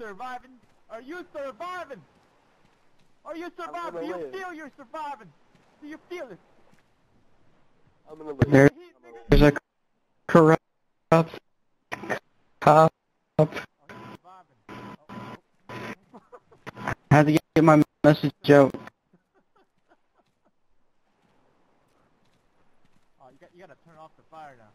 Are you surviving? Are you surviving? Are you surviving? Do you live. feel you're surviving? Do you feel it? I'm gonna live. There- There's a corrupt cop. Are you surviving? Oh. Had to get my message out. Oh, you got you gotta turn off the fire now.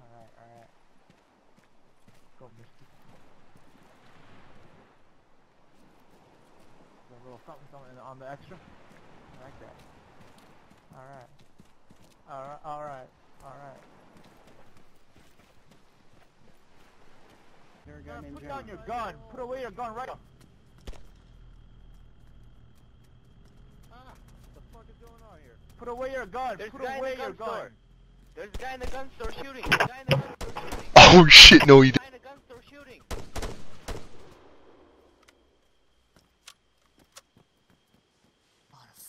Alright, alright. Go, Misty. A little something, something on the extra. I like that. Alright. Alright, alright, alright. Man, put down your gun. Put away your gun right now. Ah, the fuck is going on here? Put away your gun. There's Put a guy in away the your gun gun. store. There's a guy in the gun store shooting. There's a guy in the gun store shooting. Oh shit, no you There's a guy in the gun store shooting.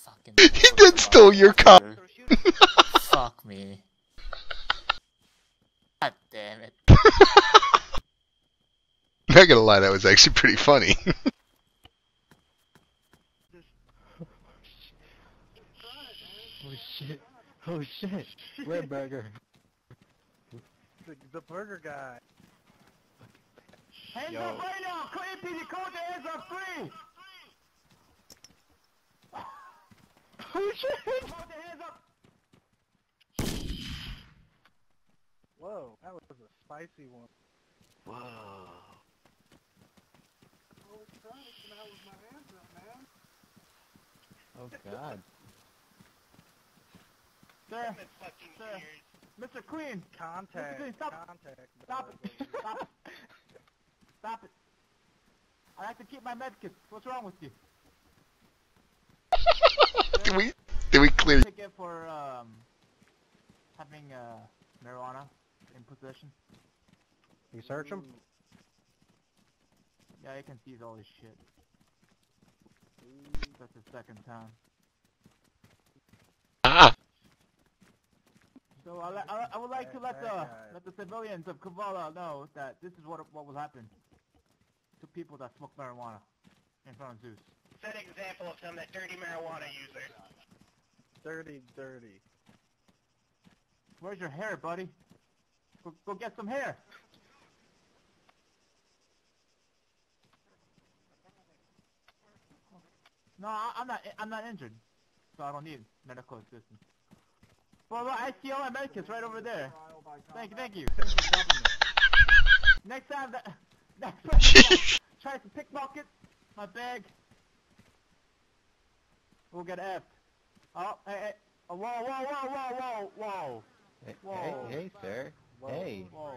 fucking didn't. He did stole your car. Fuck me. God damn it. Not gonna lie, that was actually pretty funny. Oh shit. Oh shit. Red burger. The, the burger guy. Hands Yo. up right now. Call APD. Call the hands up free. Oh shit. Call the hands up. Whoa, that was a spicy one. Whoa. Oh god. Sir, sir. Mr. Queen. Contact. Listen, stop. Contact. Stop it. Stop it. Stop it. I like to keep my medkits. What's wrong with you? Did we did we clear Ticket for um having uh marijuana in possession. You search him? Yeah, you can seize all this shit. That's the second time. Ah So I, li- I, I would like to let the let the civilians of Kavala know that this is what what will happen to people that smoke marijuana in front of Zeus. Set example of some that dirty marijuana user. Dirty, dirty. Where's your hair, buddy? Go, go get some hair. No, I, I'm not. I'm not injured, so I don't need medical assistance. Well, look, I see all my medkits right over there. Thank you, thank you. For helping me. Next time that next person that tries to pickpocket my bag, we'll get effed. Oh, hey, hey. Oh, whoa, whoa, whoa, whoa, whoa, whoa. Hey, Whoa. hey, hey, sir. Hey. Whoa.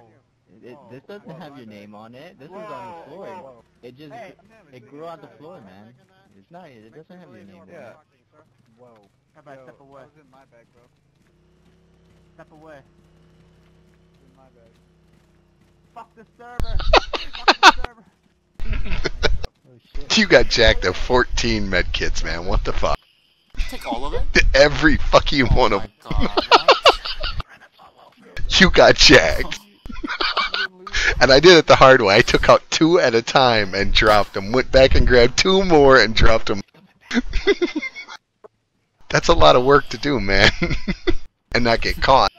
It, it, this doesn't Whoa, have your name on it. This Whoa, is on the floor. whoa. It just Hey. it grew on the floor, man. It's not. It doesn't have your name on Yeah. it. Whoa. How about Yo, step away? That was in my bag, bro. Step away. In my bag. Fuck the server. Fuck the server. Oh shit. you got jacked of 14 med kits, man. What the fuck? Take all of it? Every fucking Oh one of them. god. You got jacked. Oh, and I did it the hard way. I took out two at a time and dropped them. Went back and grabbed two more and dropped them. That's a lot of work to do, man. and not get caught.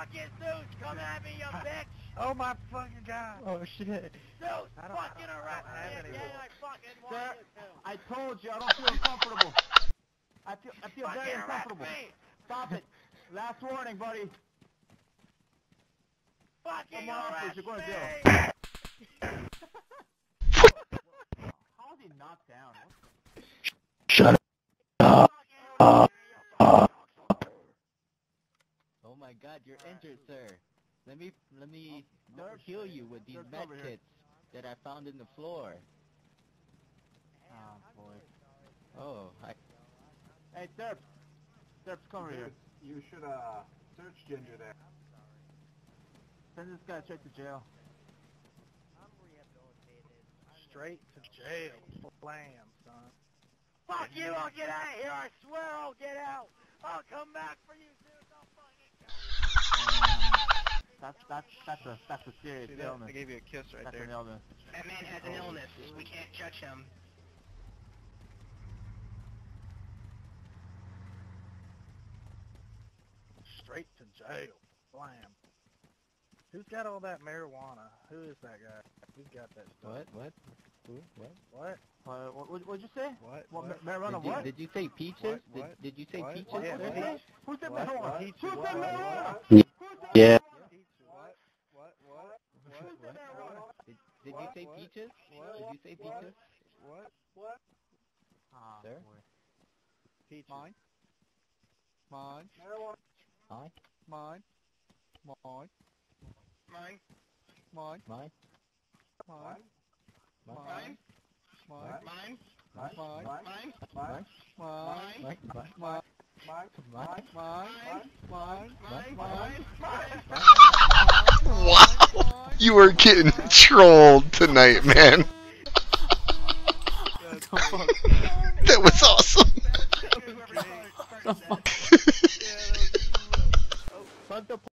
Where the fuck is Zeus? Come at me, you bitch! Oh my fucking god! Oh shit. Zeus! I don't- Fucking I don't around! have Yeah, any yeah, more. I fucking Sir, want you to. I told you I don't feel uncomfortable. I feel I feel very Fucking arrest uncomfortable. me! Stop it. Last warning, buddy. Fucking Come on, please, arrest you're going to me! jail. How is he knocked down? What Shut the- Oh my god, you're injured, sir. Let me let me Sir, heal you with these sir, med over here. kits that I found in the floor. Oh boy. Oh, I Hey, Derp. Derp, come over here. You should, uh, search Ginger there. Send this guy straight to jail. Straight to jail. Blam, son. Fuck you, I'll get out of here, I swear I'll get out. I'll come back for you soon, I'll fucking That's that's that's a that's a serious See that? illness. I gave you a kiss right That's there. an illness. That man has an illness, we can't judge him. Straight to jail. Blam. Who's got all that marijuana? Who is that guy? Who's got that stuff? What? What? Who? What? What? What what what what'd you say? What? What, What? marijuana Did you, what? did you say peaches? What? Did, What? did you say What? peaches? What Yeah, did sir? you say? what? Who said marijuana? What? Who said marijuana? Who said Yeah. What? What? What? Who said marijuana? Did, did you say What? peaches? What? Did you say peaches? What? What? Ah, Sir? boy. Peaches. Mine. Mine. Marijuana. Mine. Mine. Mine. Mine? Mine. Mine. Mine, Mine. Mine? Mine. Mine? Mine. Mine. mine, Mine? Mine. mine, Mine? Mine. Mine? Mine? Mine. Mine? Mine. Mine. mine, Mine. mine. Wow. You are getting trolled tonight, man. That was awesome. Fuck the